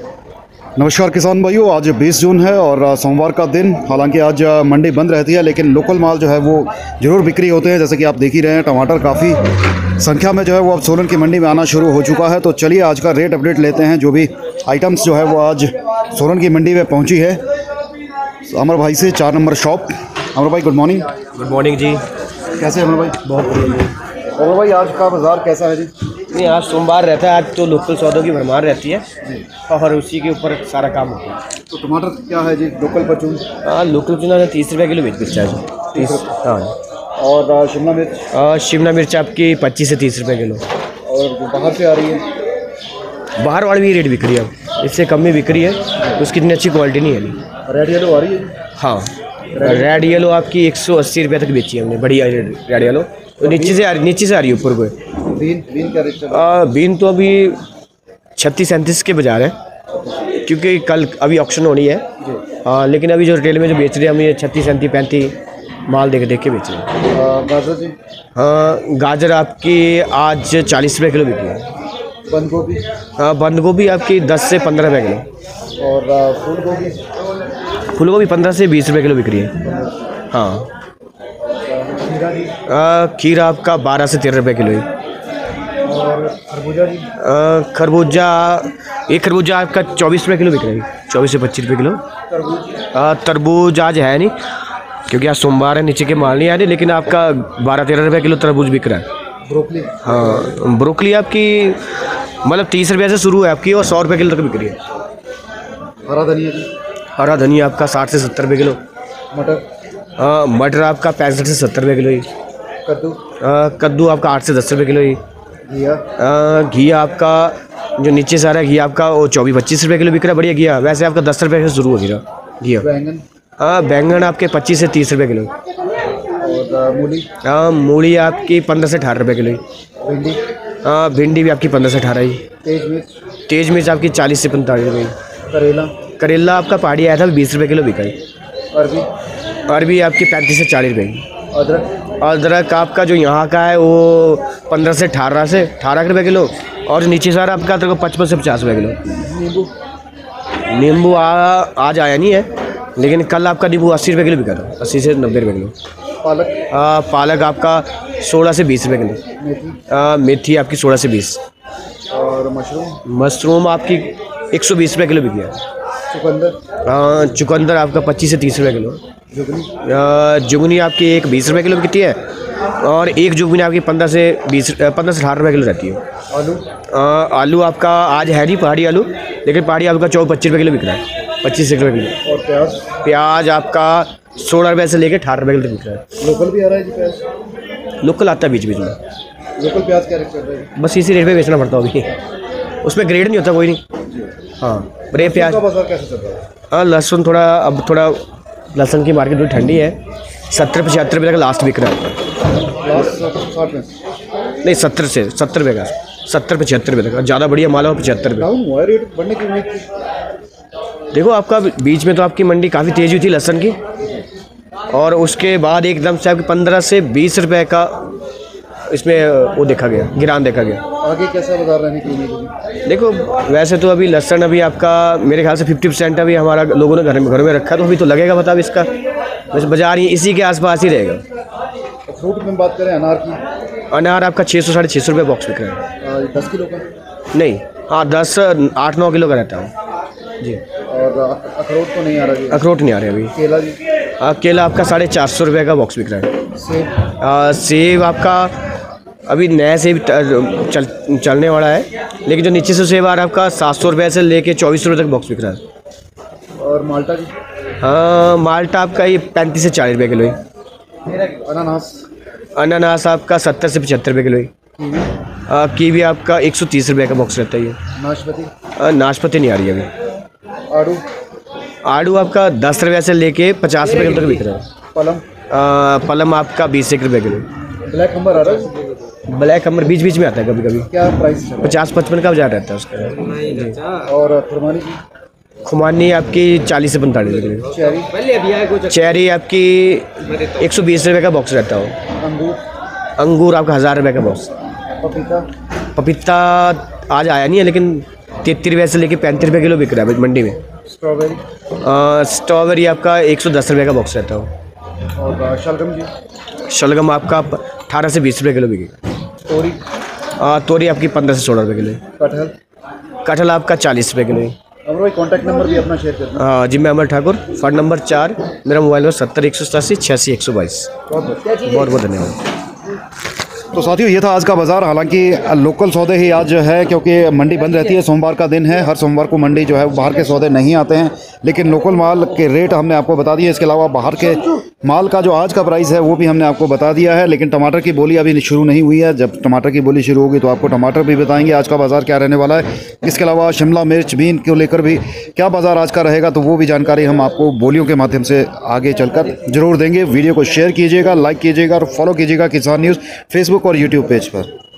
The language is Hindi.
नमस्कार किसान भाइयों आज 20 जून है और सोमवार का दिन। हालाँकि आज मंडी बंद रहती है लेकिन लोकल माल जो है वो ज़रूर बिक्री होते हैं। जैसे कि आप देख ही रहे हैं टमाटर काफ़ी संख्या में जो है वो अब सोलन की मंडी में आना शुरू हो चुका है। तो चलिए आज का रेट अपडेट लेते हैं। जो भी आइटम्स जो है वो आज सोलन की मंडी में पहुँची है। अमर भाई से चार नंबर शॉप अमर भाई good morning good morning ji. कैसे अमर भाई? बहुत बढ़िया। अमर भाई आज का बाज़ार कैसा है जी? नहीं आज सोमवार रहता है आज तो लोकल सौदों की भरमार रहती है। और उसी के ऊपर सारा काम होता है। तो टमाटर क्या है जी? लोकल परचून हाँ लोकल चुना तीस रुपये किलो बेच बेचता है तीस हाँ। और शिमला मिर्च? शिमला मिर्च आपकी पच्चीस से तीस रुपये किलो। और बाहर से आ रही है? बाहर वाली भी रेट बिक रही है। अब इससे कम में बिक रही है उसकी इतनी अच्छी क्वालिटी नहीं है अभी। रेड येलो आ रही है? हाँ। रेड येलो आपकी एक सौ अस्सी रुपये तक बेची है हमने बढ़िया रेड रेड येलो तो नीचे से आ रही नीचे से आ रही है ऊपर को बीन बीन रेट आ, बीन तो अभी छत्तीस सैंतीस के बाज़ार है क्योंकि कल अभी ऑक्शन होनी है। हाँ लेकिन अभी जो रिटेल में जो बेच रहे हैं हम ये छत्तीस सैंतीस पैंतीस माल देख देख के बेच रहे हैं। गाजर जी? हाँ गाजर आपकी आज चालीस रुपये किलो बिकी है। बंद गोभी हाँ बंद गोभी आपकी दस से पंद्रह रुपये किलो। और फूल गोभी फूल गोभी पंद्रह से बीस रुपये किलो बिक रही है। हाँ। आ, खीरा आपका बारह से तेरह रुपये किलो है। और खरबूजा जी? खरबूजा एक खरबूजा आपका चौबीस रुपये किलो बिक रहा है। चौबीस से पच्चीस रुपये किलो। तरबूज आज है नहीं क्योंकि आज सोमवार है नीचे के माल नहीं आ रही लेकिन आपका बारह तेरह रुपये किलो तरबूज बिक रहा है। ब्रोकली। हाँ ब्रोकली आपकी मतलब तीस रुपये से शुरू है आपकी और सौ रुपये किलो तक बिक रही है। हरा धनिया हरा धनिया आपका साठ से सत्तर रुपये किलो। मटर? हाँ मटर आपका पैंसठ से सत्तर रुपये किलो ही। कद्दू? कद्दू आपका आठ से दस रुपये किलो ही। घी आपका जो नीचे से आ रहा है घी आपका वो चौबीस पच्चीस रुपये किलो बिक रहा है बढ़िया घिया। वैसे आपका दस रुपये से शुरू हो गया घिया। बैंगन? हाँ बैंगन आपके पच्चीस से तीस रुपये किलो। और मूली? हाँ मूली आपकी पंद्रह से अठारह रुपये किलो। भिंडी? हाँ भिंडी भी आपकी पंद्रह से अठारह ही। तेज मिर्च? तेज मिर्च आपकी चालीस से पैंतालीस रुपये करेला? करेला आपका पहाड़ी आया था बीस रुपये किलो बिका अरबी? अरबी आपकी पैंतीस से चालीस रुपये की अदरक? अदरक आपका जो यहाँ का है वो पंद्रह से अठारह से अठारह रुपये किलो। और नीचे सारा आपका तो पचपन से पचास रुपये किलो। नींबू। नींबू आ, आज आया नहीं है लेकिन कल आपका नींबू अस्सी रुपये किलो बिका था। अस्सी से नब्बे रुपये किलो। पालक? आ, पालक आपका सोलह से बीस रुपये किलो। मेथी? मेथी आपकी सोलह से बीस। और मशरूम? मशरूम आपकी एक सौ बीस रुपये किलो बिकी है चुकंदर? आ, चुकंदर आपका पच्चीस से तीस रुपये किलो। जुगनी? जुगनी आपकी एक बीस रुपये किलो बिकती है और एक जुगनी आपकी पंद्रह से बीस पंद्रह से अठारह रुपये किलो रहती है। आलू? आ, आलू आपका आज है नहीं पहाड़ी आलू लेकिन पहाड़ी आलू का चौ पच्चीस रुपये किलो बिक रहा है। पच्चीस रुपये किलो। और प्याज? प्याज आपका सोलह रुपये से लेकर अठारह रुपये किलो बिक रहा है। लोकल भी आ रहा है जी प्याज? लोकल आता है बीच बीच में। लोकल प्याज क्या रेट चल रहा है? बस इसी रेट पे बेचना पड़ता है अभी। उसमें ग्रेड नहीं होता कोई नहीं। हाँ। बड़े प्याज का बाज़ार कैसे चल रहा है? हाँ लहसुन थोड़ा अब थोड़ा लहसुन की मार्केट थोड़ी ठंडी है। सत्तर पचहत्तर रुपये तक लास्ट बिक रहा है। नहीं सत्तर से सत्तर रुपये का। सत्तर पचहत्तर रुपये तक। ज़्यादा बढ़िया माल है पचहत्तर रुपये डाउन हुआ रेट बढ़ने की उम्मीद देखो आपका बीच में तो आपकी मंडी काफ़ी तेज़ हुई थी लहसुन की। और उसके बाद एकदम से आपकी पंद्रह से बीस रुपए का इसमें वो देखा गया गिरान देखा गया। आगे कैसा की उम्मीद होगी देखो वैसे तो अभी लहसुन अभी आपका मेरे ख्याल से फिफ्टी परसेंट अभी हमारा लोगों ने घर में घरों में रखा तो अभी तो लगेगा बता अभी इसका। बस बाज़ार ही इसी के आसपास ही रहेगा। तो फ्रूट में बात करें अनार की? अनार आपका छः सौ साढ़े छः सौ रुपये बॉक्स बिक रहा है। दस किलो का? नहीं हाँ दस आठ नौ किलो का रहता है। जी। और अखरोट तो नहीं आ रहा अखरोट नहीं आ रहे अभी। केला जी? आ, केला आपका साढ़े चार सौ रुपये का बॉक्स बिक रहा है। सेब? आ, सेब आपका अभी नया त- चल चलने वाला है लेकिन जो नीचे से सेब आ रहा है आपका सात सौ रुपये से लेके चौबीस सौ रुपये तक बॉक्स बिक रहा है। और माल्टा जी हाँ माल्टा आपका ये पैंतीस से चालीस रुपये किलो है। अनानास। अनानास आपका सत्तर से पचहत्तर रुपये किलो है। कीवी? आपका एक सौ तीस रुपये का बॉक्स रहता है ये। नाशपाती? नाशपाती नहीं आ रही है अभी। आड़ू? आड़ू आपका दस रुपये से लेके पचास रुपये किलो तक बिक रहा है। पलम पलम आपका बीस एक रुपये किलो। ब्लैक नंबर आ रहा है? ब्लैक कमर बीच बीच में आता है कभी कभी क्या प्राइस पचास पचपन का बाज़ार रहता है उसका। और खुमानी आपकी चालीस से पैंतालीस रुपये चेरी? चेरी आपकी एक सौ बीस रुपये का बॉक्स रहता हो। अंगूर? अंगूर आपका हज़ार रुपये का बॉक्स पपीता? पपीता आज आया नहीं है लेकिन तैतीस रुपये से लेके पैंतीस रुपये किलो बिक रहा है मंडी में। स्ट्रॉबेरी स्ट्रॉबेरी आपका एक सौ दस रुपये का बॉक्स रहता है। और शलगम जी? शलगम आपका अठारह से बीस रुपये किलो बिकेगा। तोरी? आ, तोरी आपकी पंद्रह से सोलह रुपये किलो कटहल? कटहल आपका चालीस रुपये किलो अमर भाई कॉन्टैक्ट नंबर भी अपना शेयर करना। हाँ जी मैं अमर ठाकुर फंड नंबर चार मेरा मोबाइल नंबर सत्तर एक सौ सतासी छियासी एक सौ बाईस। बहुत बहुत। धन्यवाद। तो साथियों, ये था आज का बाज़ार। हालाँकि लोकल सौदे ही आज जो है, क्योंकि मंडी बंद रहती है। सोमवार का दिन है। हर सोमवार को मंडी जो है बाहर के सौदे नहीं आते हैं। लेकिन लोकल माल के रेट हमने आपको बता दिए। इसके अलावा बाहर के माल का जो आज का प्राइस है, वो भी हमने आपको बता दिया है। लेकिन टमाटर की बोली अभी शुरू नहीं हुई है। जब टमाटर की बोली शुरू होगी तो आपको टमाटर भी बताएँगे। आज का बाज़ार क्या रहने वाला है? इसके अलावा शिमला मिर्च बीन को लेकर भी क्या बाज़ार आज का रहेगा तो वो भी जानकारी हम आपको बोलियों के माध्यम से आगे चलकर ज़रूर देंगे। वीडियो को शेयर कीजिएगा लाइक कीजिएगा और फॉलो कीजिएगा किसान न्यूज़ फेसबुक और यूट्यूब पेज पर।